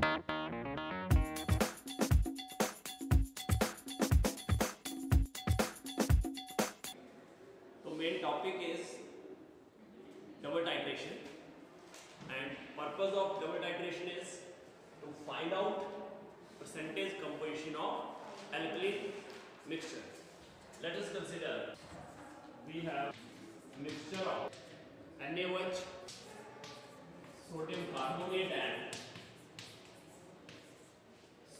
So main topic is double titration and purpose of double titration is to find out percentage composition of alkaline mixture. Let us consider we have mixture of NaOH, sodium carbonate and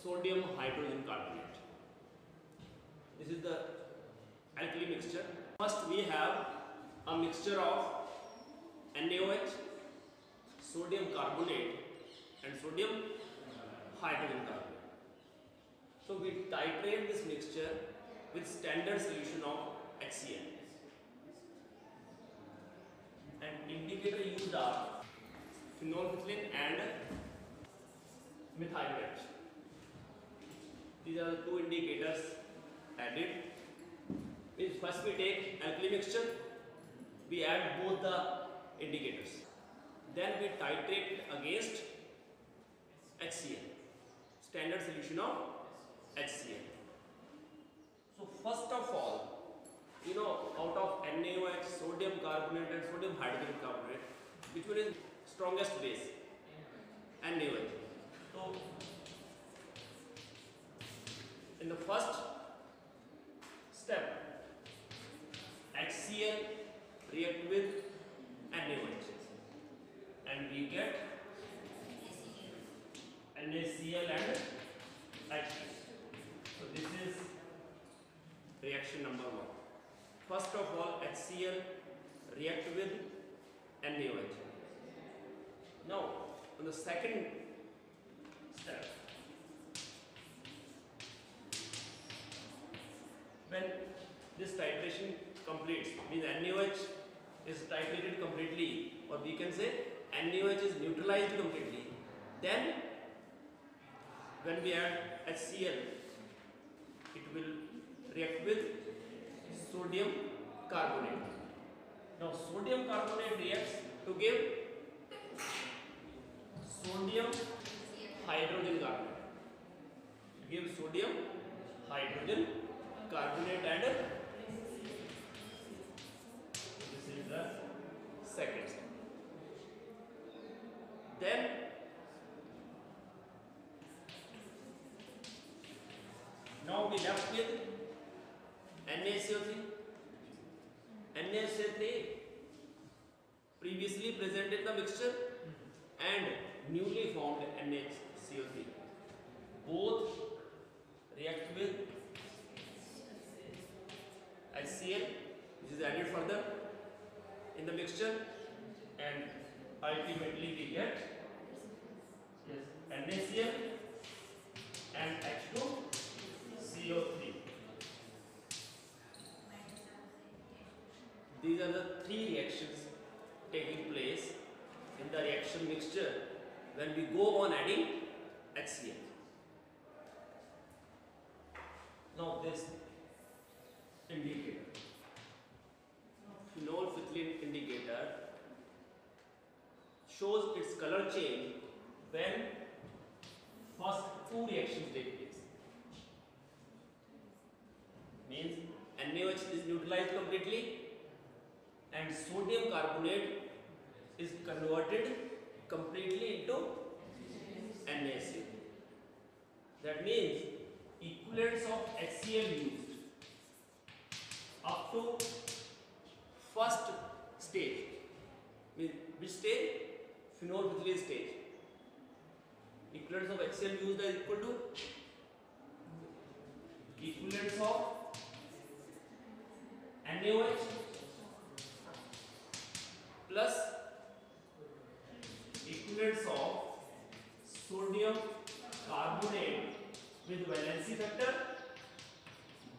sodium hydrogen carbonate. This is the alkali mixture. First we have a mixture of NaOH, sodium carbonate and sodium hydrogen carbonate. So we titrate this mixture with standard solution of HCl. And indicator used are phenolphthalein and methyl orange. These are the two indicators added first we take alkali mixture, we add both the indicators. Then we titrate against HCl, standard solution of HCl. So first of all, you know out of NaOH, sodium carbonate and sodium hydrogen carbonate, which one is strongest base? NaOH. So in the first step, HCl react with NaOH and we get NaCl and H2. So this is reaction number one. First of all, HCl react with NaOH. Now, on the second step, when this titration means NaOH is titrated completely or we can say NaOH is neutralized completely. Then when we add HCl it will react with sodium carbonate. Now sodium carbonate reacts to give sodium hydrogen carbonate. Give sodium hydrogen carbonate and second step. Then now we left with NaCO3. NaCO3 previously present in the mixture and newly formed NaCO3 both react with and ultimately we get yes, NaCl and H2CO3. These are the three reactions taking place in the reaction mixture when we go on adding HCl. Now this indicator. Phenolphthalein indicator shows its color change when first two reactions take place. Means NaOH is neutralized completely and sodium carbonate is converted completely into NaCl. That means equivalents of HCl used up to first stage means which stage phenolphthalein stage. Equivalents of HCl used are equal to? Equivalents of NaOH plus equivalents of sodium carbonate with valency factor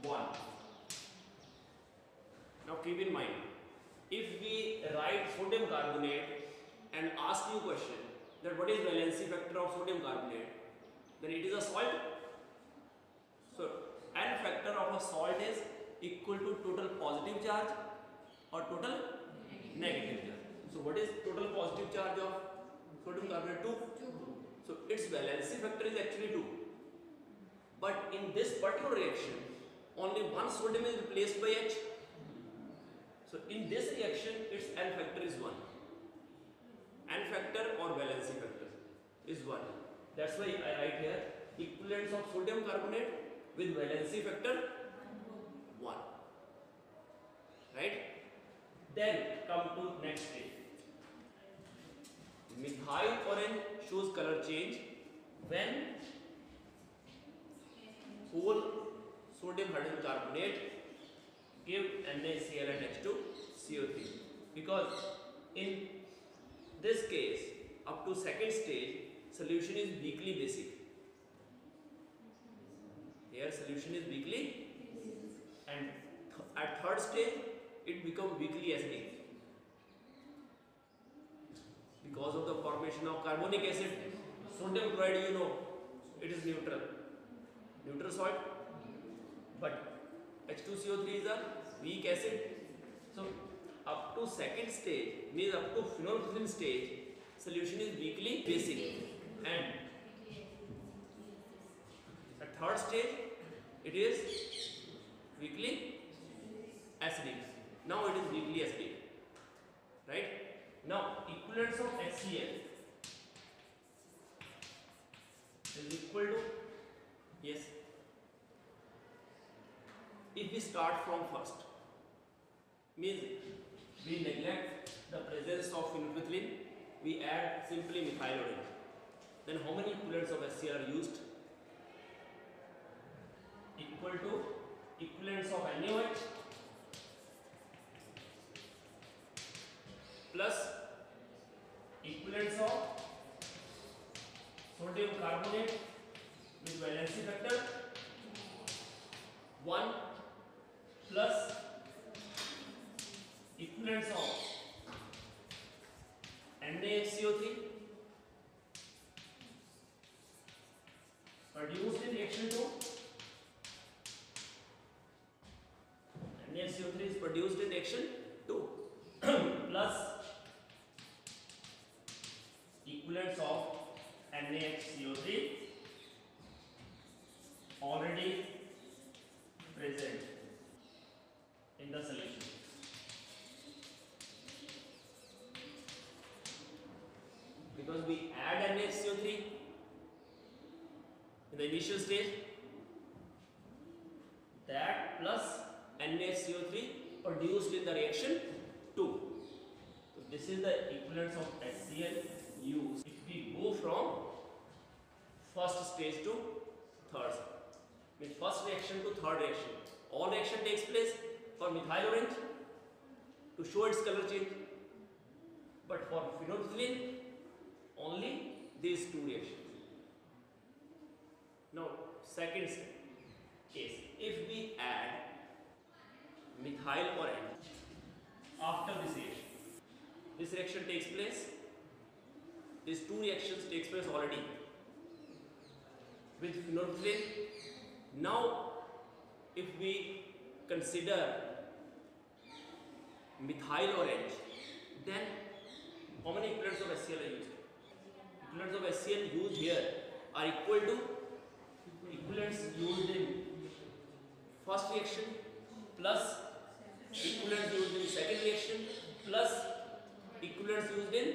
1 now keep in mind, if we write sodium carbonate and ask you question that what is valency factor of sodium carbonate, then it is a salt. So N factor of a salt is equal to total positive charge or total negative charge. So what is total positive charge of sodium carbonate? 2. So its valency factor is actually 2. But in this particular reaction, only one sodium is replaced by H. So in this reaction, its N factor is 1. N factor or valency factor is 1. That's why I write here equivalence of sodium carbonate with valency factor 1. Right? Then come to next stage. Methyl orange shows color change when whole sodium hydrogen carbonate give NaCl and H2 CO3 because in this case up to second stage solution is weakly basic here solution is weakly and th- at third stage it become weakly acidic because of the formation of carbonic acid sodium chloride you know it is neutral neutral salt but H2CO3 is a weak acid so up to second stage means up to phenolphthalein stage solution is weakly basic and at third stage it is weakly acidic now it is weakly acidic right now equivalence of HCl is equal to yes if we start from first means we neglect the presence of phenolphthalein we add simply methyl orange then how many equivalents of HCl are used? Equal to equivalents of NaOH NaHCO3 produced add NaHCO3 in the initial stage, that plus NaHCO3 produced in the reaction 2. So this is the equivalence of HCl used if we go from first stage to third. Means first reaction to third reaction. All reaction takes place for methyl orange to show its color change. But for phenolphthalein, only these two reactions. Now, second case, if we add methyl orange after this reaction, this reaction takes place. These two reactions takes place already with phenolphthalein. Now, if we consider methyl orange, then how many equivalents of HCl are used? Equivalents of HCl used here are equal to equivalents used in first reaction plus equivalents used in second reaction plus equivalents used in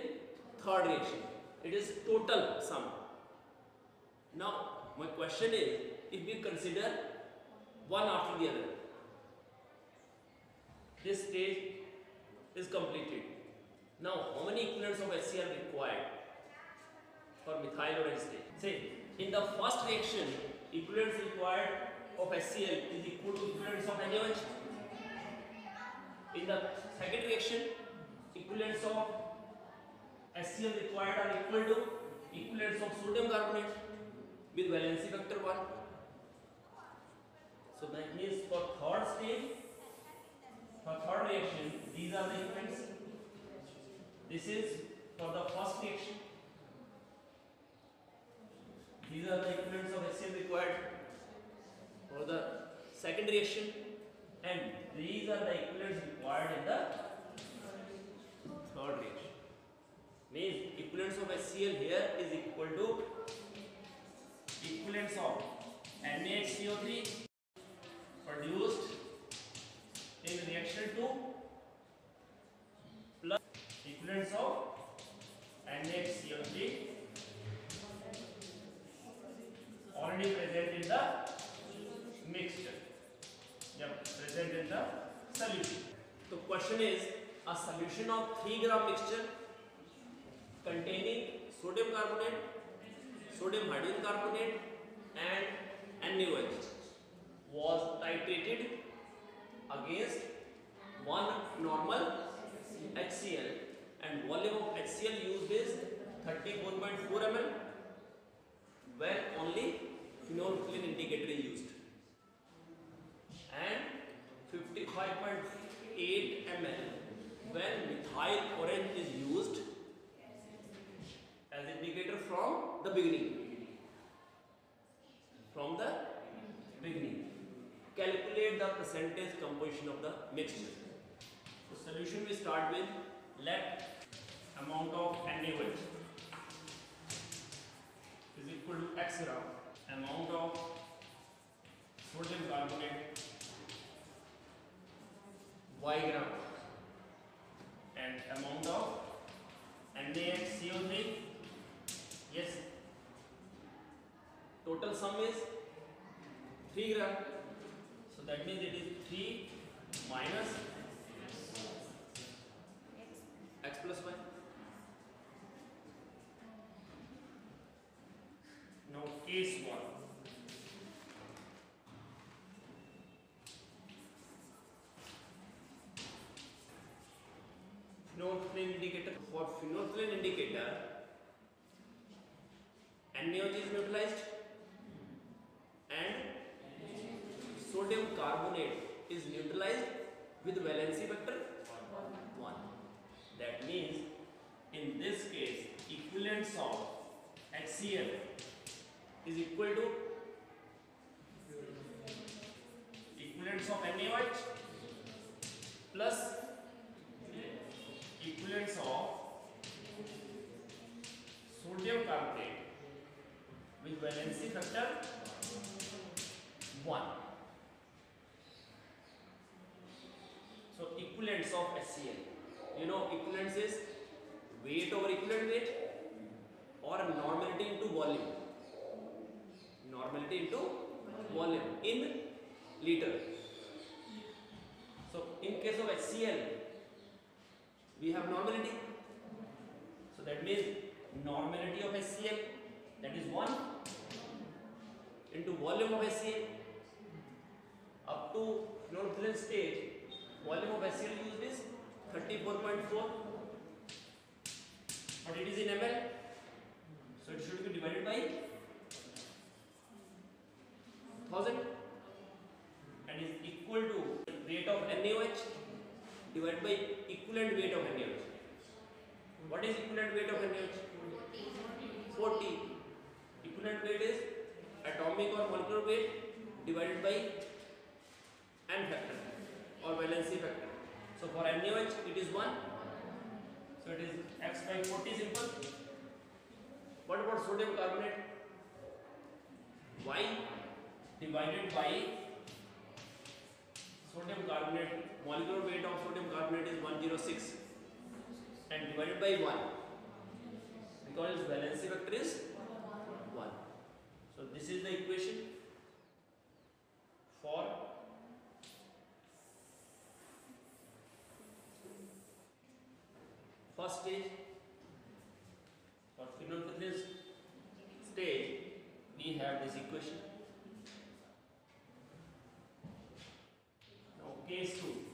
third reaction. It is total sum. Now, my question is if we consider one after the other, this stage is completed. Now, how many equivalents of HCl required for methyl orange stage? Say, in the first reaction, equivalents required of HCl is equal to equivalents of NaOH. In the second reaction, equivalents of HCl required are equal to equivalents of sodium carbonate with valency factor 1. So that means for third stage, for third reaction, these are the equivalents. This is for the first reaction. These are the equivalents of HCl required for the second reaction and these are the equivalents required in the third reaction. means equivalence of HCl here is equal to equivalence of NaHCO3 produced in reaction 2 plus equivalence of NaHCO3 already present in the mixture. Yep, present in the solution. So question is a solution of 3 gram mixture containing sodium carbonate, sodium hydrogen carbonate and NaOH was titrated against one normal HCl and volume of HCl used is 34.4 ml when only phenolphthalein indicator is used. And 55.8 ml when methyl orange is used as indicator from the beginning. From the beginning. Calculate the percentage composition of the mixture. The solution we start with let amount of NaOH is equal to x gram amount of sodium carbonate y gram and amount of NaHCO3 yes. Total sum is 3 gram. So that means it is 3 minus x plus y now case 1 phenolphthalein indicator for phenolphthalein indicator NaOH is neutralized and sodium carbonate is neutralized with valency factor 1 that means in this case equivalence of HCl is equal to equivalence of NaOH plus equivalence of sodium carbonate with valency factor 1 so equivalence of HCl you know equivalence is weight over equivalent weight or normality into volume. Normality into volume in liter. So in case of HCl we have normality. So that means normality of HCl that is 1 into volume of HCl up to phenolphthalein stage volume of HCl used is 34.4 but it is in ml so it should be divided by 1000 and is equal to rate of NaOH divided by equivalent weight of NaOH. What is equivalent weight of NaOH? 40. Equivalent weight is atomic or molecular weight divided by n factor or valency factor. So for NaOH it is 1. So it is x by 40 simple. What about sodium carbonate? Y divided by sodium carbonate molecular weight of sodium carbonate is 106 and divided by 1 because its valency factor is 1 so this is the equation for first stage. For phenolphthalein stage. We have this equation. Now case 2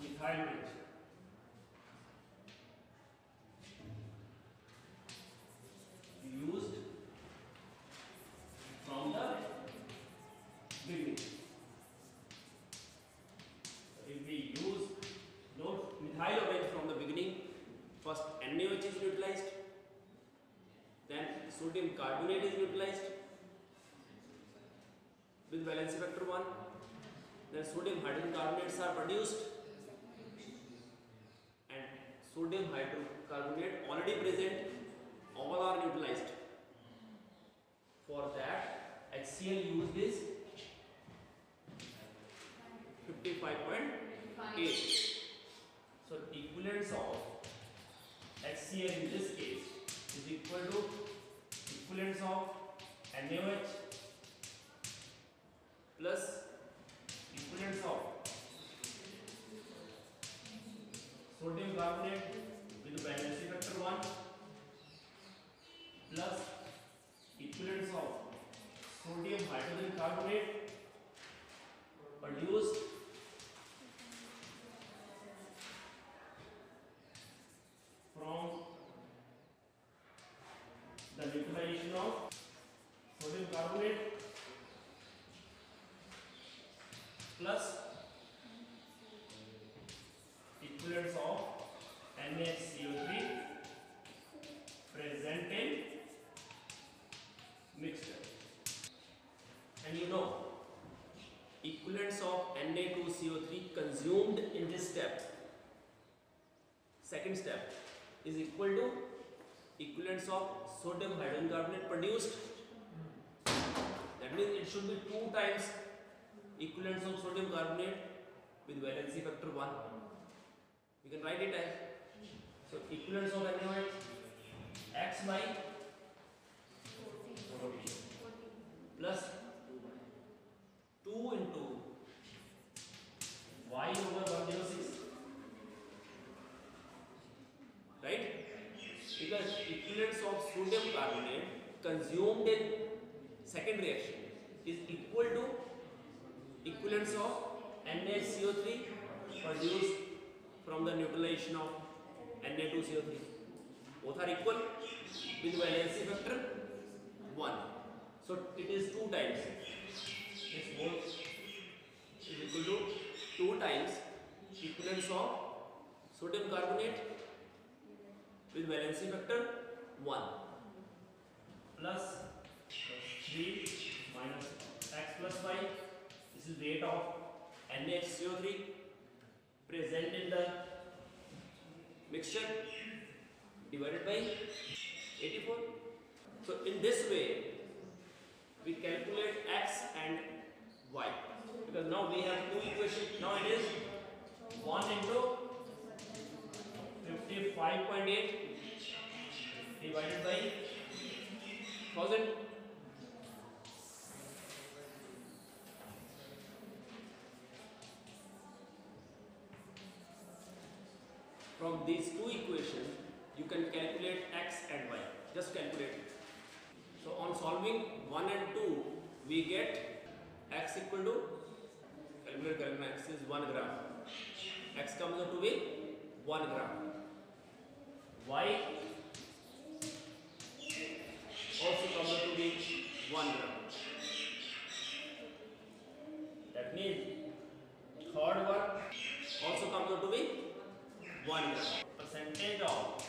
methyl orange used from the beginning if we use note methyl orange from the beginning first NaOH is utilized then sodium carbonate is utilized with valency factor 1 then sodium hydrogen carbonates are produced and sodium hydrocarbonate already present all are utilized. For that HCl used is 55.8 so equivalence of HCl in this case is equal to equivalence of NaOH plus equivalence of sodium carbonate with valency factor 1 plus equivalence of sodium hydrogen carbonate produced from the neutralization of sodium carbonate plus equivalence of NaHCO3 present in mixture. And you know, equivalence of Na2CO3 consumed in this step, second step, is equal to equivalents of sodium hydrogen carbonate produced. That means it should be two times equivalents of sodium carbonate with valency factor 1. We can write it as so equivalents of NaOH x by 40 plus 2 into y over 106 right? Because equivalence of sodium carbonate consumed in second reaction is equal to equivalence of NaHCO3 produced from the neutralization of Na2CO3 both are equal with valency factor 1 so it is 2 times this both is equal to 2 times equivalence of sodium carbonate with valency factor 1 plus 3 minus x plus y. This is rate of NaHCO3 present in the mixture divided by 84 so in this way we calculate x and y because now we have two equations. Now it is 1 into 55.8 divided by 1000 from these two equations you can calculate x and y. Just calculate it. So on solving 1 and 2 we get x equal to calculate calculate x is 1 gram x comes out to be 1 gram y also comes out to be 1 gram that means third one also comes out to be 1 gram percentage of